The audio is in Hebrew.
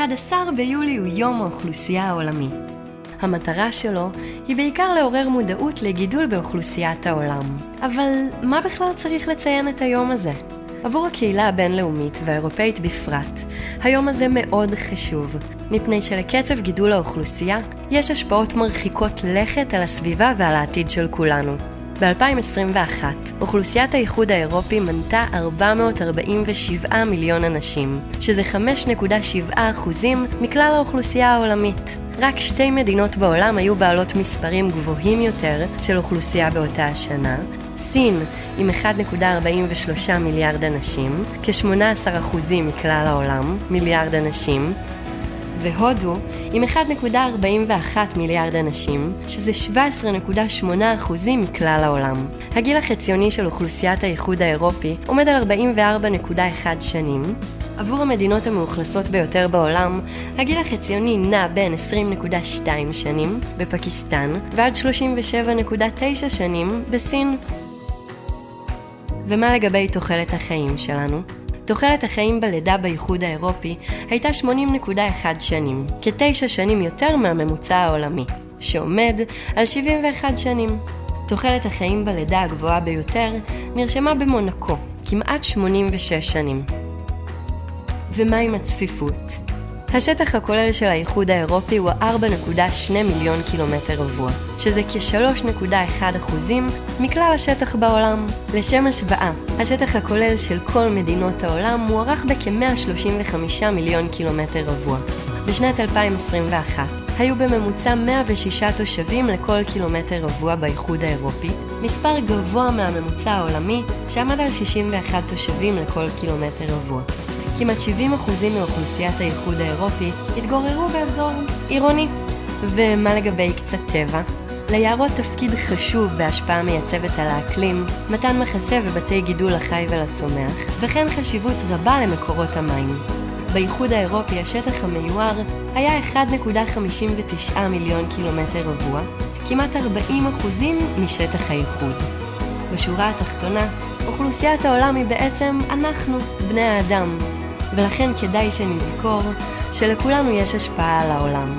ה-11 ביולי הוא יום האוכלוסייה העולמי. המטרה שלו היא בעיקר לעורר מודעות לגידול באוכלוסיית העולם. אבל מה בכלל צריך לציין את היום הזה? עבור הקהילה הבינלאומית והאירופאית בפרט, היום הזה מאוד חשוב, מפני שלקצב גידול האוכלוסייה יש השפעות מרחיקות לכת על הסביבה ועל העתיד של כולנו. ב-2021, אוכלוסיית האיחוד האירופי מנתה 447 מיליון אנשים, שזה 5.7% מכלל האוכלוסייה העולמית. רק שתי מדינות בעולם היו בעלות מספרים גבוהים יותר של אוכלוסייה באותה השנה, סין עם 1.43 מיליארד אנשים, כ-18% מכלל העולם, מיליארד אנשים, והודו עם 1.41 מיליארד אנשים, שזה 17.8% מכלל העולם. הגיל החציוני של אוכלוסיית האיחוד האירופי עומד על 44.1 שנים, עבור המדינות המאוכלסות ביותר בעולם, הגיל החציוני נע בין 20.2 שנים בפקיסטן ועד 37.9 שנים בסין. ומה לגבי תוחלת החיים שלנו? תוחלת החיים בלידה באיחוד האירופי הייתה 80.1 שנים, כתשע שנים יותר מהממוצע העולמי, שעומד על 71 שנים. תוחלת החיים בלידה הגבוהה ביותר נרשמה במונקו, כמעט 86 שנים. ומה עם הצפיפות? השטח הכולל של האיחוד האירופי הוא 4.2 מיליון קילומטר רבוע, שזה כ-3.1% מכלל השטח בעולם. לשם השוואה, השטח הכולל של כל מדינות העולם מוערך בכ-135 מיליון קילומטר רבוע. בשנת 2021 היו בממוצע 106 תושבים לכל קילומטר רבוע באיחוד האירופי, מספר גבוה מהממוצע העולמי שעמד על 61 תושבים לכל קילומטר רבוע. כמעט 70% מאוכלוסיית האיחוד האירופי התגוררו באזור עירוני. ומה לגבי קצת טבע? ליערות תפקיד חשוב בהשפעה מייצבת על האקלים, מתן מחסה ובתי גידול לחי ולצומח, וכן חשיבות רבה למקורות המים. באיחוד האירופי השטח המיוער היה 1.59 מיליון קילומטר רבוע, כמעט 40% משטח האיחוד. בשורה התחתונה, אוכלוסיית העולם היא בעצם אנחנו, בני האדם, ולכן כדאי שנזכור שלכולנו יש השפעה על העולם.